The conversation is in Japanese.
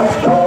Let's go.